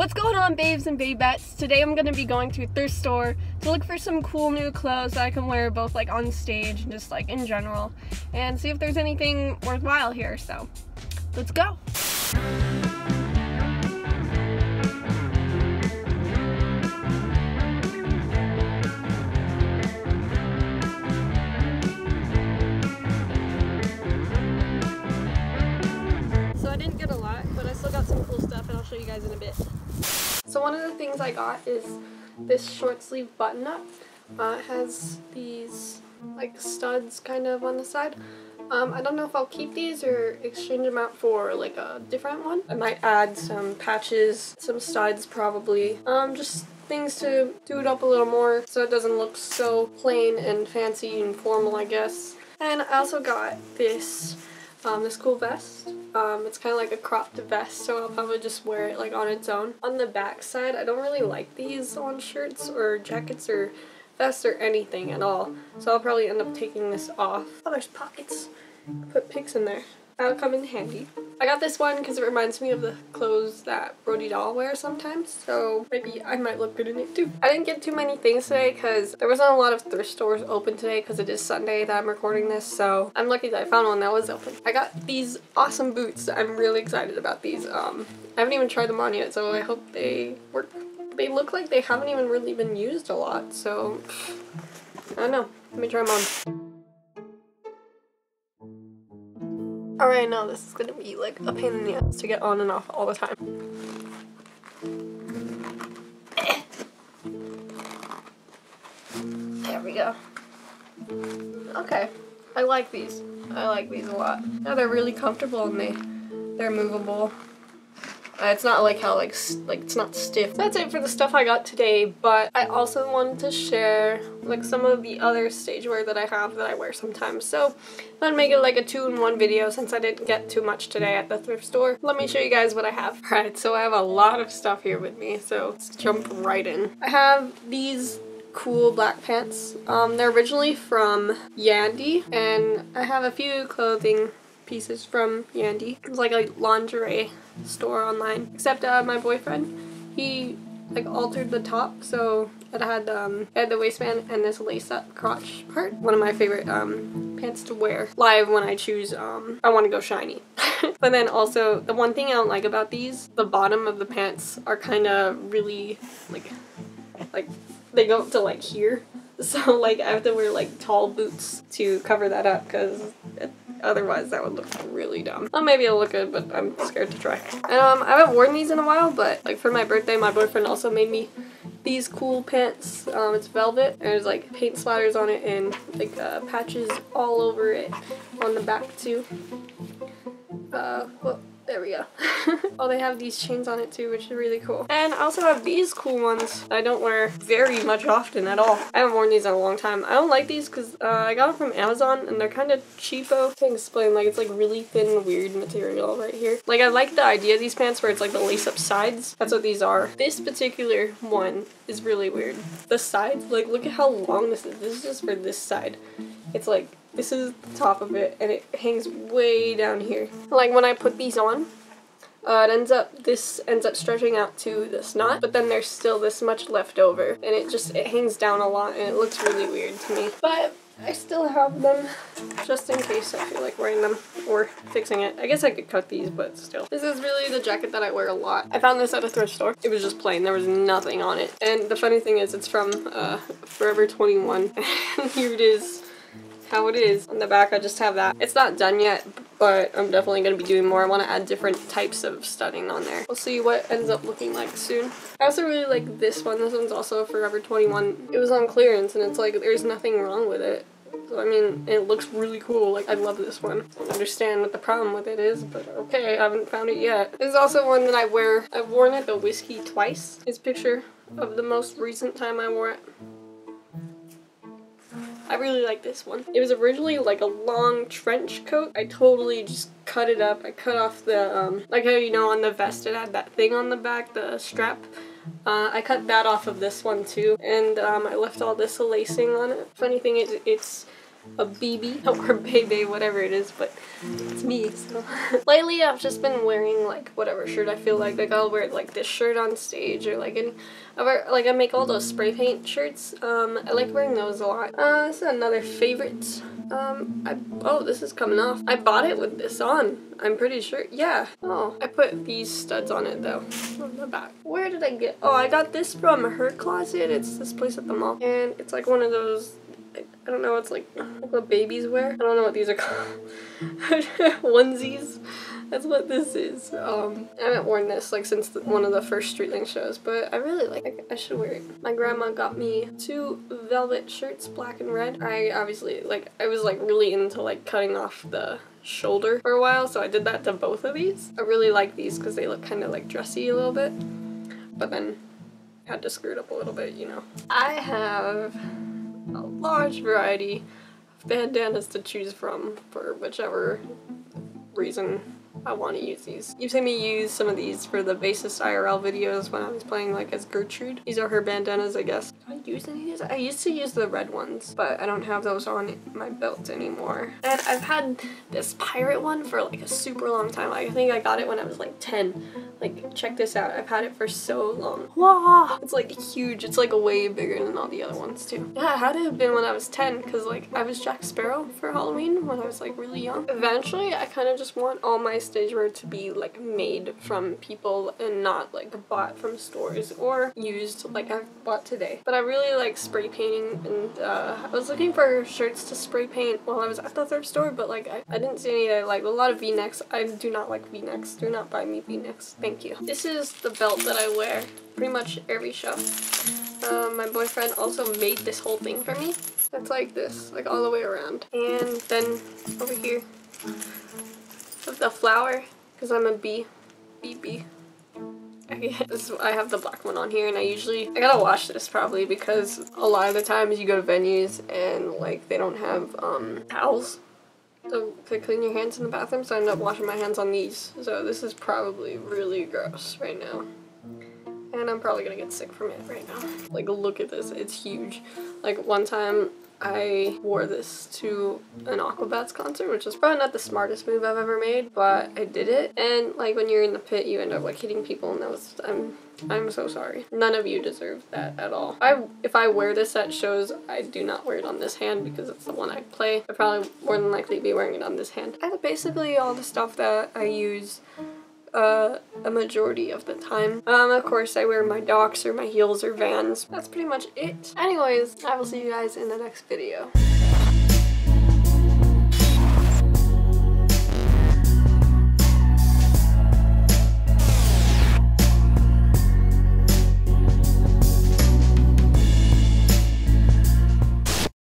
What's going on babes and babettes? Today I'm gonna be going to a thrift store to look for some cool new clothes that I can wear both like on stage and just like in general and see if there's anything worthwhile here, so let's go. So one of the things I got is this short sleeve button up. Uh, it has these like studs kind of on the side. Um, I don't know if I'll keep these or exchange them out for like a different one. I might add some patches, some studs probably. Um, just things to do it up a little more so it doesn't look so plain and fancy and formal I guess. And I also got this um, this cool vest. Um, it's kind of like a cropped vest, so I'll probably just wear it like on its own. On the back side, I don't really like these on shirts or jackets or vests or anything at all, so I'll probably end up taking this off. Oh, there's pockets. Put pics in there. That'll come in handy. I got this one because it reminds me of the clothes that Brody Dalle wears sometimes, so maybe I might look good in it too. I didn't get too many things today because there wasn't a lot of thrift stores open today because it is Sunday that I'm recording this, so I'm lucky that I found one that was open. I got these awesome boots. I'm really excited about these. Um, I haven't even tried them on yet, so I hope they work. They look like they haven't even really been used a lot, so I don't know. Let me try them on. Alright, now this is gonna be like a pain in the ass to get on and off all the time. There we go. Okay, I like these. I like these a lot. Now they're really comfortable and they they're movable. Uh, it's not like how like like it's not stiff. That's it for the stuff I got today, but I also wanted to share like some of the other stage wear that I have that I wear sometimes. So I'm make it like a two-in-one video since I didn't get too much today at the thrift store. Let me show you guys what I have. Alright, so I have a lot of stuff here with me, so let's jump right in. I have these cool black pants. Um, they're originally from Yandy, and I have a few clothing pieces from Yandy. It's like a lingerie store online. Except uh, my boyfriend, he like altered the top so it had um it had the waistband and this lace up crotch part. One of my favorite um pants to wear live when I choose um I want to go shiny. but then also the one thing I don't like about these, the bottom of the pants are kind of really like like they go up to like here. So like I have to wear like tall boots to cover that up because otherwise that would look really dumb. Well maybe it'll look good but I'm scared to try. And um I haven't worn these in a while but like for my birthday my boyfriend also made me these cool pants. Um, it's velvet and there's like paint splatters on it and like uh, patches all over it on the back too. Uh, well, there we go. oh, they have these chains on it too, which is really cool. And I also have these cool ones I don't wear very much often at all. I haven't worn these in a long time. I don't like these because uh, I got them from Amazon and they're kind of cheapo. I can't explain, like it's like really thin, weird material right here. Like I like the idea of these pants where it's like the lace up sides. That's what these are. This particular one is really weird. The sides, like look at how long this is. This is just for this side. It's like this is the top of it and it hangs way down here. Like when I put these on, uh, it ends up, this ends up stretching out to this knot, but then there's still this much left over and it just, it hangs down a lot and it looks really weird to me. But I still have them just in case I feel like wearing them or fixing it. I guess I could cut these, but still. This is really the jacket that I wear a lot. I found this at a thrift store. It was just plain. There was nothing on it. And the funny thing is it's from uh, Forever 21. and here it is how it is. On the back, I just have that. It's not done yet, but I'm definitely going to be doing more. I want to add different types of studding on there. We'll see what ends up looking like soon. I also really like this one. This one's also Forever 21. It was on clearance, and it's like, there's nothing wrong with it. So, I mean, it looks really cool. Like, I love this one. I don't understand what the problem with it is, but okay, I haven't found it yet. This is also one that I wear. I've worn it, the whiskey, twice. A picture of the most recent time I wore it. I really like this one. It was originally like a long trench coat. I totally just cut it up. I cut off the, um, like how you know on the vest it had that thing on the back, the strap. Uh, I cut that off of this one too, and um, I left all this lacing on it. Funny thing is, it's a BB or Bebe, whatever it is, but it's me. So lately, I've just been wearing like whatever shirt I feel like. Like I'll wear like this shirt on stage or like any. Wear, like I make all those spray paint shirts. Um, I like wearing those a lot. Uh, this is another favorite. Um, I, oh, this is coming off. I bought it with this on. I'm pretty sure. Yeah. Oh, I put these studs on it though. On the back. Where did I get? Oh, I got this from her closet. It's this place at the mall, and it's like one of those I don't know, it's like what babies wear. I don't know what these are called. Onesies. That's what this is. Um, I haven't worn this like since the, one of the first Streetling shows, but I really like it. I should wear it. My grandma got me two velvet shirts, black and red. I obviously, like, I was like really into like cutting off the shoulder for a while, so I did that to both of these. I really like these because they look kind of like dressy a little bit, but then I had to screw it up a little bit, you know. I have large variety of bandanas to choose from for whichever reason I want to use these. You've seen me use some of these for the bassist IRL videos when I was playing like as Gertrude. These are her bandanas, I guess. I use any these? I used to use the red ones, but I don't have those on my belt anymore. And I've had this pirate one for like a super long time. I think I got it when I was like 10. Like, check this out. I've had it for so long. Wow! It's like huge. It's like way bigger than all the other ones too. Yeah, it had to have been when I was 10 because like I was Jack Sparrow for Halloween when I was like really young. Eventually, I kind of just want all my stage wear to be like made from people and not like bought from stores or used like I've bought today. But I really like spray painting and uh, I was looking for shirts to spray paint while I was at the thrift store but like I, I didn't see any I like a lot of v-necks. I do not like v-necks. Do not buy me v-necks. Thank you. This is the belt that I wear pretty much every show. Um, my boyfriend also made this whole thing for me. It's like this, like all the way around. And then over here, the flower, because I'm a bee. Bee bee. I have the black one on here and I usually, I gotta wash this probably because a lot of the times you go to venues and like they don't have um, towels to, to clean your hands in the bathroom, so I end up washing my hands on these. So this is probably really gross right now. And I'm probably gonna get sick from it right now. Like, look at this, it's huge. Like, one time I wore this to an Aquabats concert, which is probably not the smartest move I've ever made, but I did it. And like when you're in the pit, you end up like hitting people, and that was I'm I'm so sorry. None of you deserve that at all. I if I wear this at shows, I do not wear it on this hand because it's the one I play. I probably more than likely be wearing it on this hand. I have basically all the stuff that I use uh, a majority of the time. Um, of course, I wear my Docs or my heels or Vans. That's pretty much it. Anyways, I will see you guys in the next video.